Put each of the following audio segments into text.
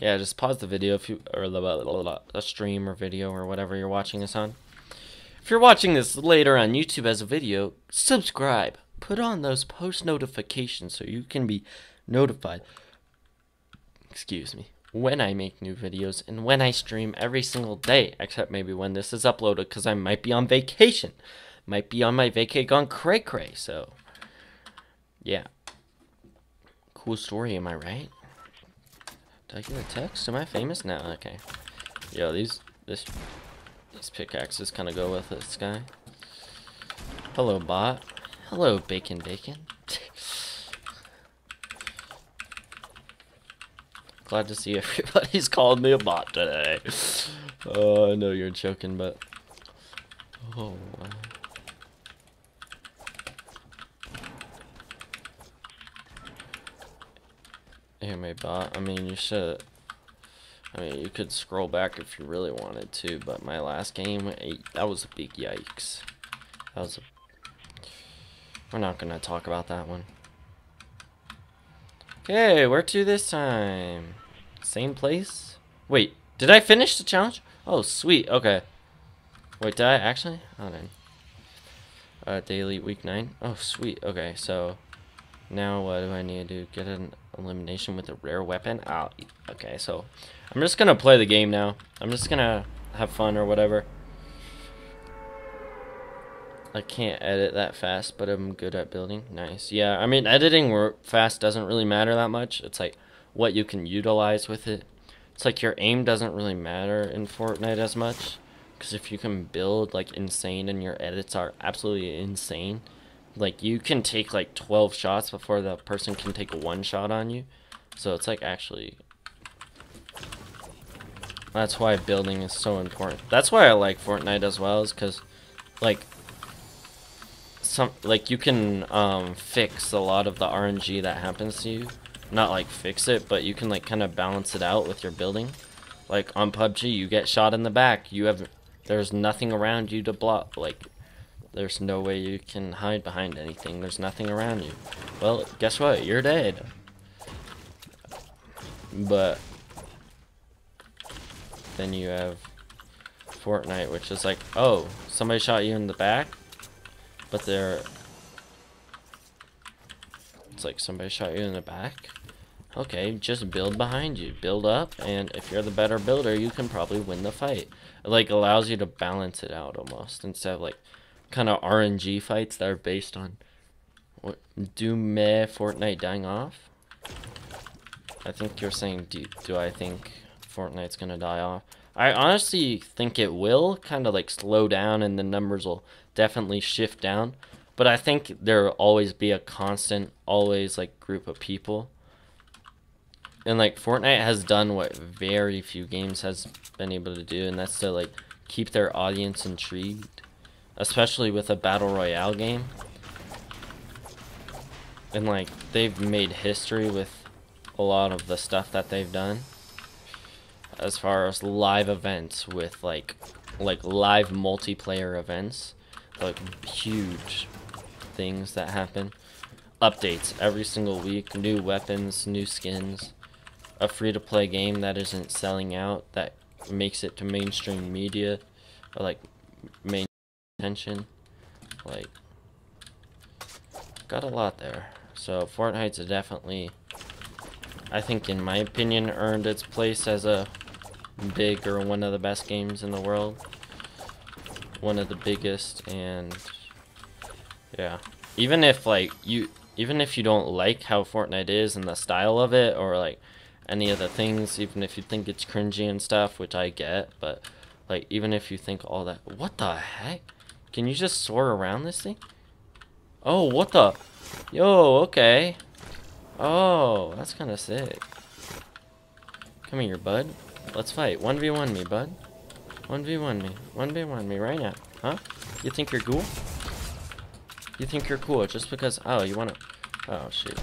yeah, just pause the video if you or the uh, a stream or video or whatever you're watching this on. If you're watching this later on YouTube as a video, subscribe. Put on those post notifications so you can be notified. Excuse me. When I make new videos and when I stream every single day, except maybe when this is uploaded because I might be on vacation. Might be on my vacay gone cray cray, so yeah. Cool story, am I right? Did I get a text? Am I famous? now? okay. Yo, these this these pickaxes kind of go with this guy. Hello, bot. Hello, bacon bacon. Glad to see everybody's called me a bot today. Oh, I know you're joking, but oh. Wow. My bot. I mean, you should. I mean, you could scroll back if you really wanted to, but my last game, that was a big yikes. That was a. We're not gonna talk about that one. Okay, where to this time? Same place? Wait, did I finish the challenge? Oh, sweet. Okay. Wait, did I actually? Oh, then. Uh, daily week nine. Oh, sweet. Okay, so now what do I need to do? Get an elimination with a rare weapon? Oh, okay, so I'm just gonna play the game now. I'm just gonna have fun or whatever. I can't edit that fast, but I'm good at building. Nice. Yeah, I mean, editing fast doesn't really matter that much. It's like what you can utilize with it. It's like your aim doesn't really matter in Fortnite as much. Because if you can build like insane and your edits are absolutely insane, like you can take like 12 shots before the person can take one shot on you. So it's like actually that's why building is so important. That's why i like fortnite as well is because like some like you can um, fix a lot of the rng that happens to you. Not like fix it but you can like kind of balance it out with your building. Like on pubg you get shot in the back. You have there's nothing around you to block like there's no way you can hide behind anything. There's nothing around you. Well, guess what? You're dead. But then you have Fortnite, which is like, oh, somebody shot you in the back, but they're it's like somebody shot you in the back. Okay, just build behind you. Build up, and if you're the better builder, you can probably win the fight. It like allows you to balance it out almost instead of like kind of RNG fights that are based on what do me Fortnite dying off. I think you're saying do do I think Fortnite's gonna die off? I honestly think it will kind of like slow down and the numbers will definitely shift down. But I think there'll always be a constant, always like group of people. And like Fortnite has done what very few games has been able to do, and that's to like keep their audience intrigued especially with a battle royale game. And like they've made history with a lot of the stuff that they've done. As far as live events with like like live multiplayer events. Like huge things that happen. Updates every single week. New weapons new skins. A free-to-play game that isn't selling out that makes it to mainstream media. Or like main attention. Like, got a lot there. So Fortnite's definitely, I think in my opinion, earned its place as a big or one of the best games in the world. One of the biggest and yeah. Even if like you even if you don't like how Fortnite is and the style of it or like any of the things, even if you think it's cringy and stuff, which I get, but like even if you think all that what the heck? Can you just soar around this thing? Oh, what the? Yo, okay. Oh, that's kind of sick. Come here, bud. Let's fight. 1v1 me, bud. 1v1 me. 1v1 me right now. Huh? You think you're cool? You think you're cool just because... Oh, you want to... Oh, shoot.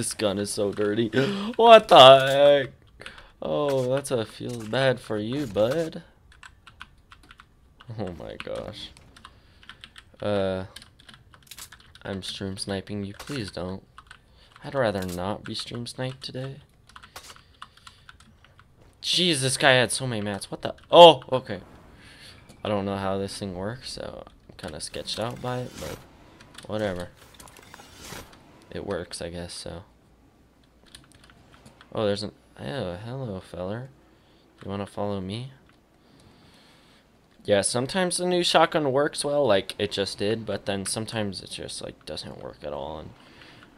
This gun is so dirty. what the heck? Oh, that's a feels bad for you, bud. Oh my gosh. Uh, I'm stream sniping you. Please don't. I'd rather not be stream sniped today. Jeez, this guy had so many mats. What the? Oh, okay. I don't know how this thing works, so I'm kind of sketched out by it, but whatever. It works, I guess, so. Oh, there's an... Oh, hello, feller. You want to follow me? Yeah, sometimes the new shotgun works well, like it just did, but then sometimes it just, like, doesn't work at all, and...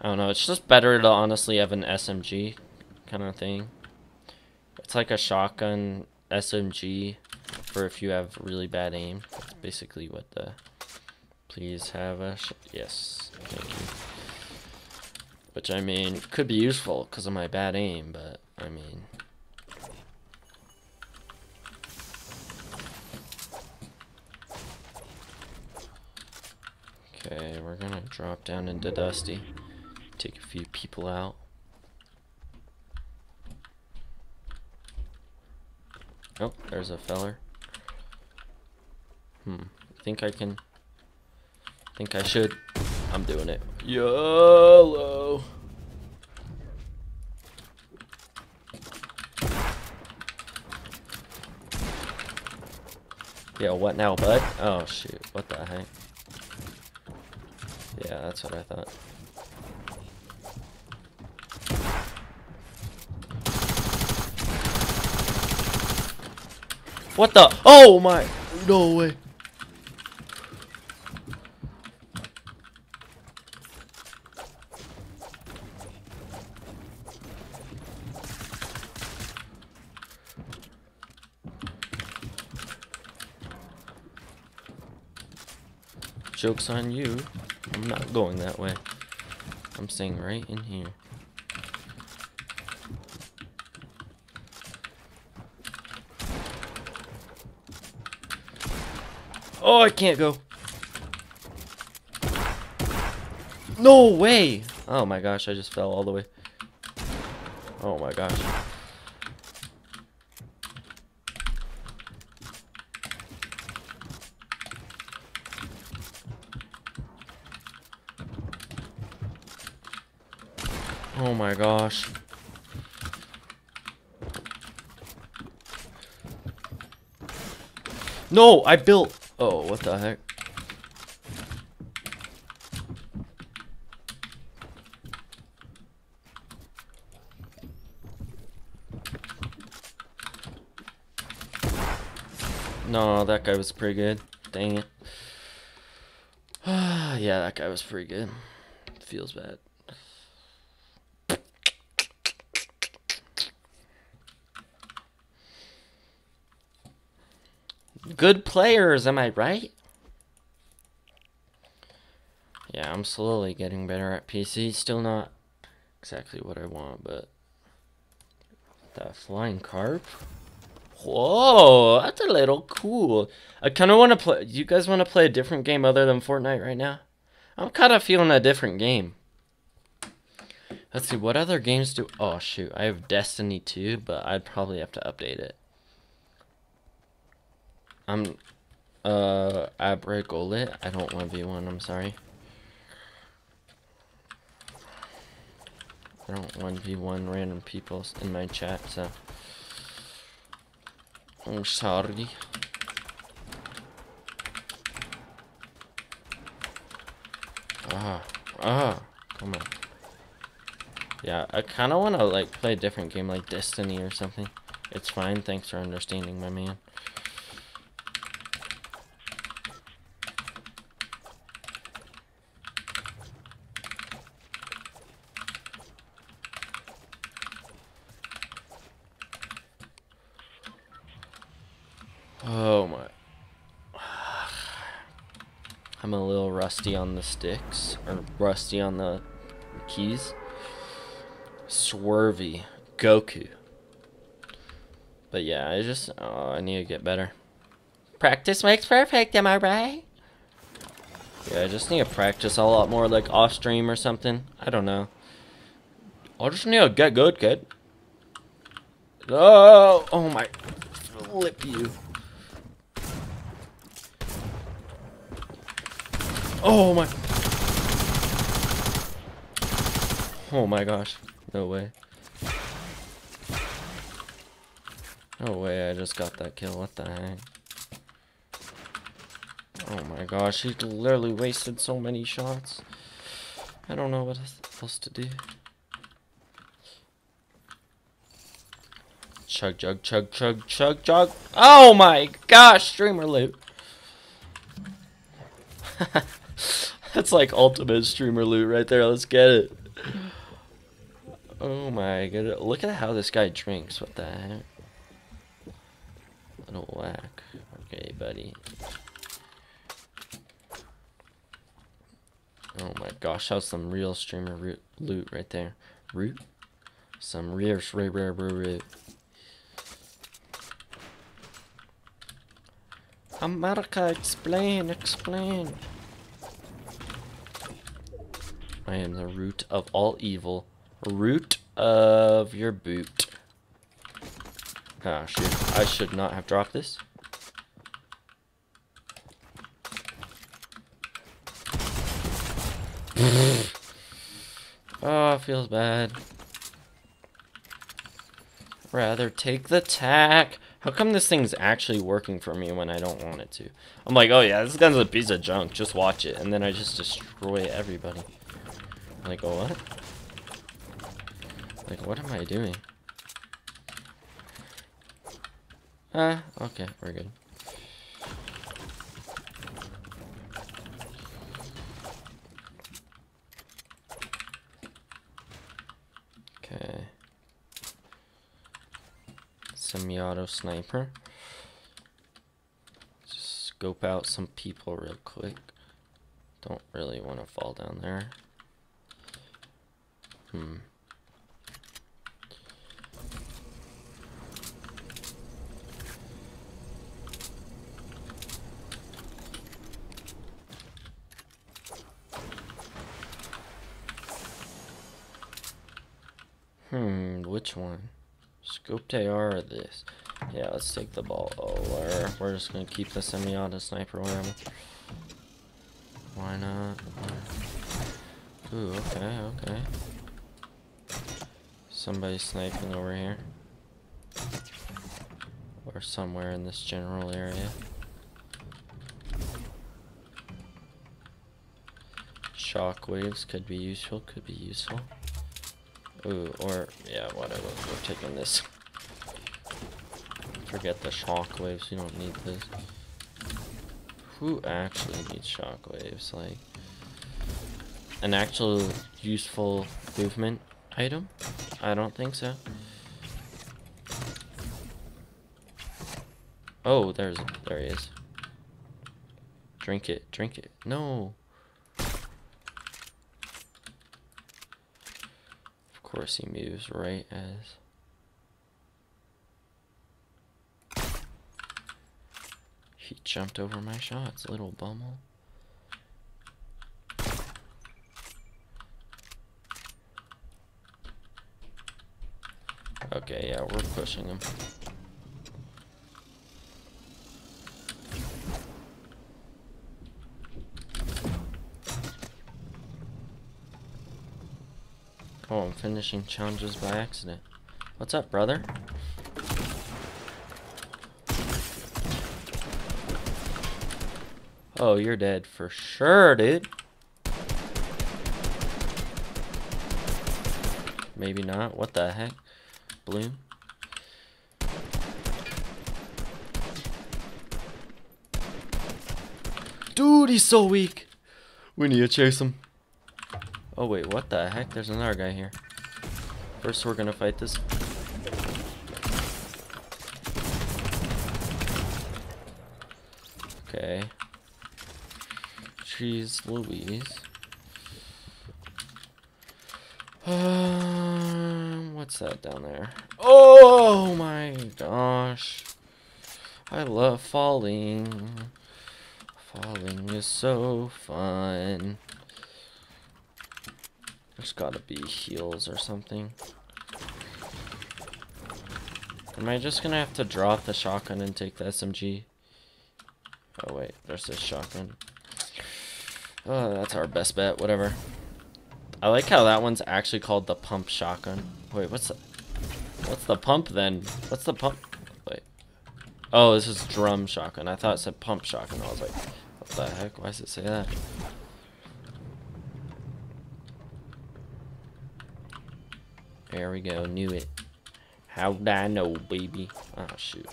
I don't know, it's just better to honestly have an SMG kind of thing. It's like a shotgun SMG for if you have really bad aim. That's basically what the... Please have a... yes, thank you. Which, I mean, could be useful because of my bad aim, but, I mean... Okay, we're gonna drop down into Dusty. Take a few people out. Oh, there's a feller. Hmm. I think I can... I Think I should. I'm doing it. YOLO! Yeah, what now, bud? Oh, shoot. What the heck? Yeah, that's what I thought. What the? Oh my! No way. Joke's on you. I'm not going that way. I'm staying right in here. Oh, I can't go. No way! Oh my gosh, I just fell all the way. Oh my gosh. Oh my gosh. No, I built Oh, what the heck? No, that guy was pretty good. Dang it. yeah, that guy was pretty good. Feels bad. Good players, am I right? Yeah, I'm slowly getting better at PC. Still not exactly what I want, but... That flying carp? Whoa, that's a little cool. I kind of want to play... You guys want to play a different game other than Fortnite right now? I'm kind of feeling a different game. Let's see, what other games do... Oh, shoot. I have Destiny 2, but I'd probably have to update it. I'm uh Abragolit. I don't want to be one, I'm sorry. I don't want to be one random people in my chat, so I'm sorry. Ah, ah, come on. Yeah, I kind of want to like play a different game like Destiny or something. It's fine, thanks for understanding, my man. rusty on the sticks, or rusty on the keys. Swervy. Goku. But yeah, I just, oh, I need to get better. Practice makes perfect, am I right? Yeah, I just need to practice a lot more, like off stream or something. I don't know. I just need to get good, kid. Oh, oh my, flip you. Oh my. Oh my gosh. No way. No way I just got that kill. What the heck? Oh my gosh, he literally wasted so many shots. I don't know what else to do. Chug, chug, chug, chug, chug, chug. Oh my gosh, streamer loot. That's like ultimate streamer loot right there. Let's get it. Oh my god. Look at how this guy drinks. What the heck? Little whack. Okay, buddy. Oh my gosh, that's some real streamer root, loot right there. Root? Some real, rare, rare, rare root. America, explain, explain. I am the root of all evil. Root of your boot. Ah, shoot. I should not have dropped this. oh, feels bad. Rather take the tack. How come this thing's actually working for me when I don't want it to? I'm like, oh yeah, this gun's a piece of junk. Just watch it. And then I just destroy everybody. I'm like, oh, what? Like, what am I doing? Ah, okay, we're good. Okay. Semi-auto sniper. Just scope out some people real quick. Don't really want to fall down there. Hmm. Hmm, which one? Scoped AR or this? Yeah, let's take the ball. Oh, we're, just gonna keep the semi-auto sniper whatever. Why not? Ooh, okay, okay. Somebody sniping over here. Or somewhere in this general area. Shockwaves could be useful, could be useful. Ooh, or, yeah, whatever. We're taking this. Forget the shockwaves, you don't need this. Who actually needs shockwaves? Like, an actual useful movement item? I don't think so. Oh, there's, there he is. Drink it, drink it. No. Course he moves right as... He jumped over my shots, little bummel. Okay, yeah, we're pushing him. Oh, I'm finishing challenges by accident. What's up, brother? Oh, you're dead for sure, dude. Maybe not. What the heck? Bloom? Dude, he's so weak. We need to chase him. Oh wait, what the heck? There's another guy here. First we're gonna fight this. Okay. Jeez Louise. Um, what's that down there? Oh my gosh. I love falling. Falling is so fun. There's gotta be heals or something. Am I just gonna have to drop the shotgun and take the SMG? Oh wait, there's this shotgun. Oh, that's our best bet, whatever. I like how that one's actually called the pump shotgun. Wait, what's the, what's the pump then? What's the pump? Wait. Oh, this is drum shotgun. I thought it said pump shotgun. I was like, what the heck? Why does it say that? There we go. Knew it. How would I know, baby? Oh, shoot.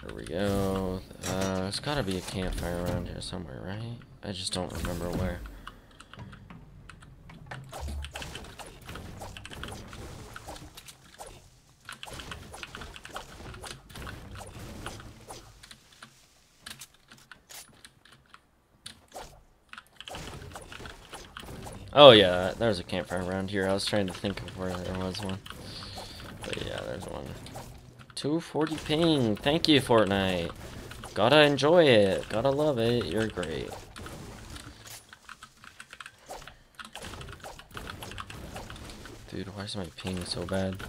There we go. Uh, there's gotta be a campfire around here somewhere, right? I just don't remember where. Oh yeah, there's a campfire around here. I was trying to think of where there was one. But yeah, there's one. 240 ping. Thank you, Fortnite. Gotta enjoy it. Gotta love it. You're great. Dude, why is my ping so bad?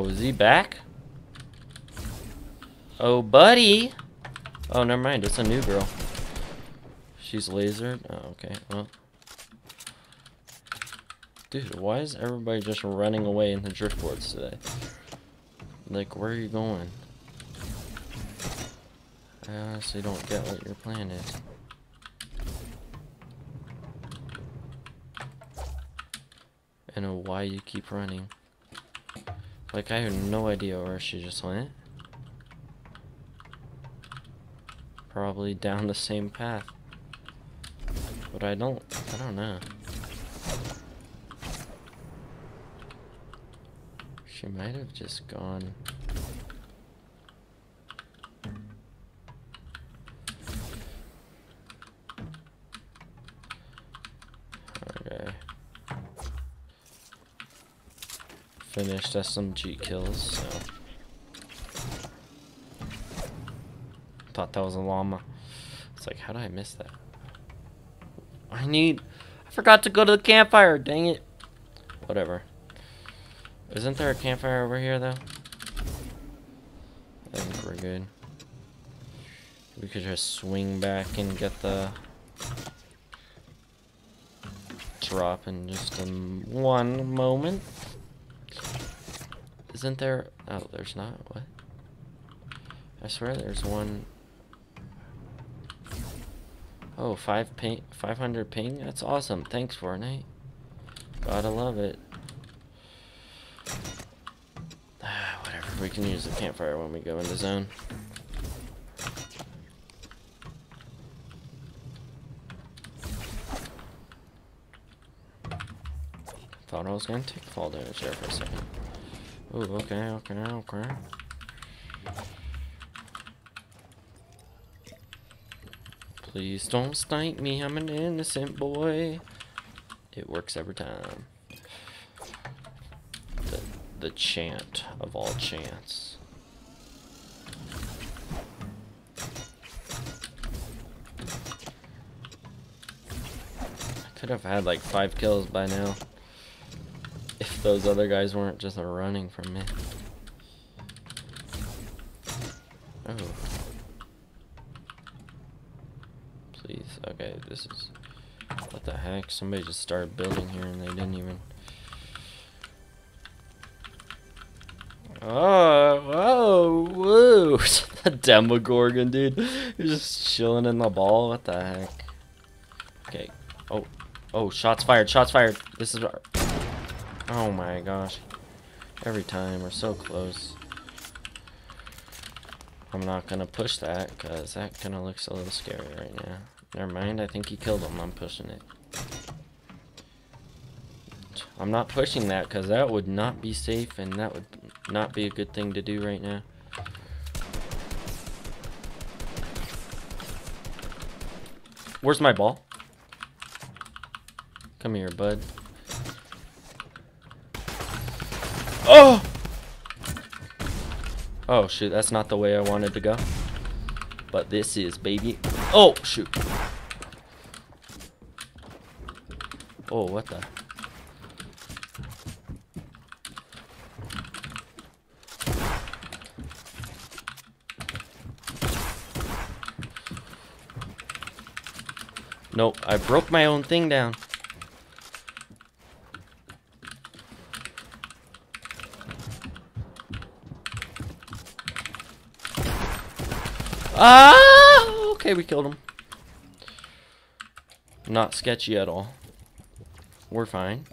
Oh, is he back? Oh, buddy! Oh, never mind. It's a new girl. She's lasered? Oh, okay. Well. Dude, why is everybody just running away in the driftboards today? Like, where are you going? I honestly don't get what your plan is. Know why you keep running. Like, I have no idea where she just went. Probably down the same path. But I don't, I don't know. She might have just gone. Okay. Finished SMG kills, so. Thought that was a llama. It's like, how did I miss that? I need... I forgot to go to the campfire, dang it. Whatever. Isn't there a campfire over here, though? I think we're good. We could just swing back and get the drop in just one moment. Isn't there? Oh, there's not. What? I swear there's one. Oh, five ping, 500 ping. That's awesome. Thanks, Fortnite. Gotta love it. Whatever. We can use the campfire when we go into the zone. Thought I was gonna take fall damage there for a second. Oh, okay, okay, okay. Please don't snipe me, I'm an innocent boy. It works every time. The, the chant of all chants. I could have had like five kills by now those other guys weren't just running from me. Oh. Please. Okay, this is... What the heck? Somebody just started building here and they didn't even... Oh, whoa, whoa. the Demogorgon, dude. He's just chilling in the ball. What the heck? Okay. Oh. Oh, shots fired. Shots fired. This is our... Oh my gosh. Every time, we're so close. I'm not gonna push that, because that kinda looks a little scary right now. Never mind, I think he killed him, I'm pushing it. I'm not pushing that, because that would not be safe, and that would not be a good thing to do right now. Where's my ball? Come here, bud. Oh! Oh, shoot. That's not the way I wanted to go. But this is, baby. Oh, shoot. Oh, what the? Nope, I broke my own thing down. Ah! Okay, we killed him. Not sketchy at all. We're fine.